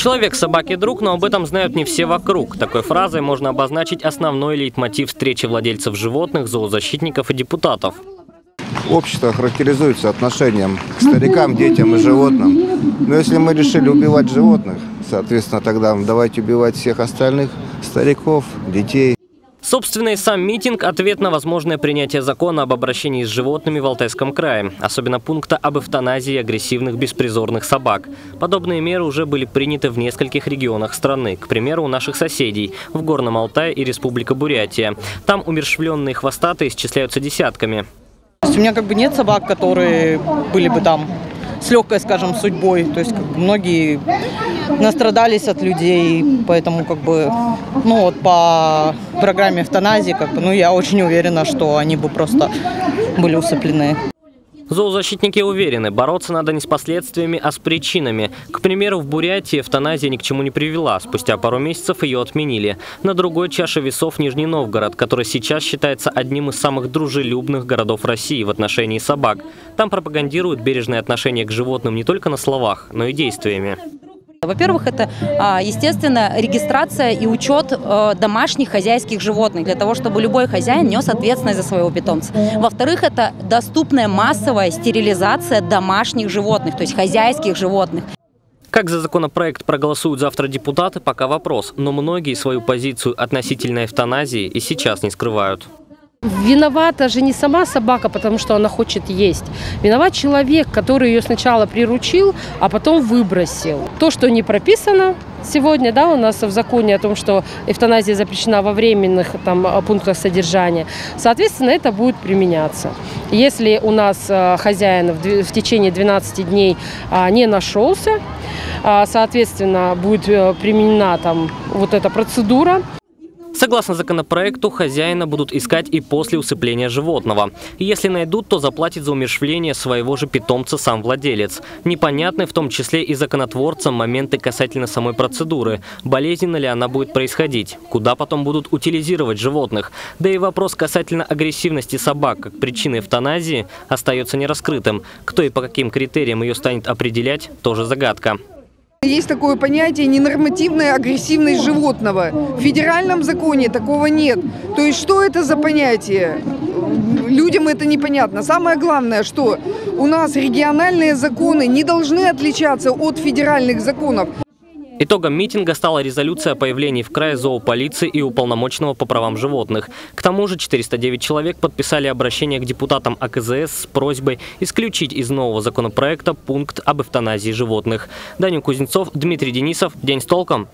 Человек собаки друг, но об этом знают не все вокруг. Такой фразой можно обозначить основной лейтмотив встречи владельцев животных, зоозащитников и депутатов. Общество характеризуется отношением к старикам, детям и животным. Но если мы решили убивать животных, соответственно, тогда давайте убивать всех остальных стариков, детей. Собственно, и сам митинг – ответ на возможное принятие закона об обращении с животными в Алтайском крае, особенно пункта об эвтаназии агрессивных беспризорных собак. Подобные меры уже были приняты в нескольких регионах страны, к примеру, у наших соседей – в Горном Алтае и Республика Бурятия. Там умершвленные хвостатые исчисляются десятками. У меня как бы нет собак, которые были бы там с легкой, скажем, судьбой. То есть как бы, многие настрадались от людей, поэтому как бы, ну вот по программе эвтаназии, как бы, ну я очень уверена, что они бы просто были усыплены. Зоозащитники уверены, бороться надо не с последствиями, а с причинами. К примеру, в Бурятии эвтаназия ни к чему не привела. Спустя пару месяцев ее отменили. На другой чаше весов Нижний Новгород, который сейчас считается одним из самых дружелюбных городов России в отношении собак. Там пропагандируют бережное отношение к животным не только на словах, но и действиями. Во-первых, это, а, естественно, регистрация и учет э, домашних хозяйских животных, для того, чтобы любой хозяин нес ответственность за своего питомца. Во-вторых, это доступная массовая стерилизация домашних животных, то есть хозяйских животных. Как за законопроект проголосуют завтра депутаты, пока вопрос, но многие свою позицию относительно эвтаназии и сейчас не скрывают. Виновата же не сама собака, потому что она хочет есть. Виноват человек, который ее сначала приручил, а потом выбросил. То, что не прописано сегодня да, у нас в законе о том, что эвтаназия запрещена во временных там, пунктах содержания, соответственно, это будет применяться. Если у нас э, хозяин в течение 12 дней а, не нашелся, а, соответственно, будет э, применена там вот эта процедура. Согласно законопроекту, хозяина будут искать и после усыпления животного. Если найдут, то заплатит за умершвление своего же питомца сам владелец. Непонятны в том числе и законотворцам моменты касательно самой процедуры. Болезненно ли она будет происходить? Куда потом будут утилизировать животных? Да и вопрос касательно агрессивности собак как причины эвтаназии остается нераскрытым. Кто и по каким критериям ее станет определять, тоже загадка. Есть такое понятие ненормативная агрессивность животного. В федеральном законе такого нет. То есть что это за понятие? Людям это непонятно. Самое главное, что у нас региональные законы не должны отличаться от федеральных законов. Итогом митинга стала резолюция о появлении в крае зоополиции и уполномоченного по правам животных. К тому же 409 человек подписали обращение к депутатам АКЗС с просьбой исключить из нового законопроекта пункт об эвтаназии животных. Даню Кузнецов, Дмитрий Денисов. День с толком.